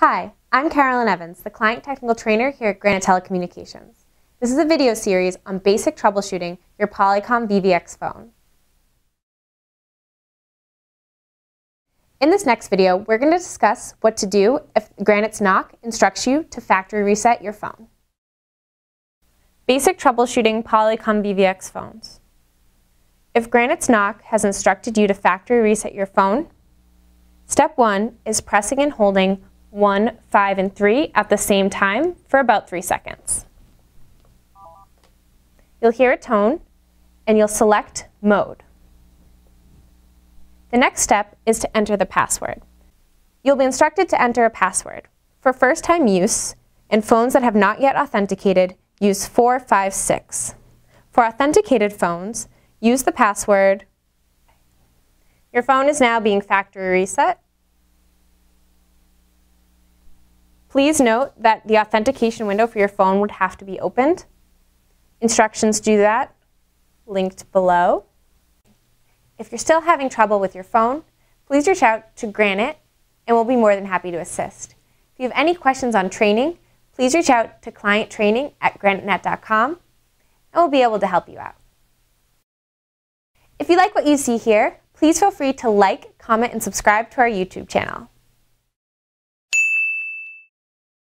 Hi, I'm Carolyn Evans, the Client Technical Trainer here at Granite Telecommunications. This is a video series on basic troubleshooting your Polycom VVX phone. In this next video, we're going to discuss what to do if Granite's NOC instructs you to factory reset your phone. Basic troubleshooting Polycom VVX phones. If Granite's NOC has instructed you to factory reset your phone, step one is pressing and holding 1, 5, and 3 at the same time for about 3 seconds. You'll hear a tone, and you'll select Mode. The next step is to enter the password. You'll be instructed to enter a password. For first-time use, and phones that have not yet authenticated, use 456. For authenticated phones, use the password. Your phone is now being factory reset. Please note that the authentication window for your phone would have to be opened. Instructions do that, linked below. If you're still having trouble with your phone, please reach out to Granite and we'll be more than happy to assist. If you have any questions on training, please reach out to clienttraining at granitenet.com and we'll be able to help you out. If you like what you see here, please feel free to like, comment, and subscribe to our YouTube channel.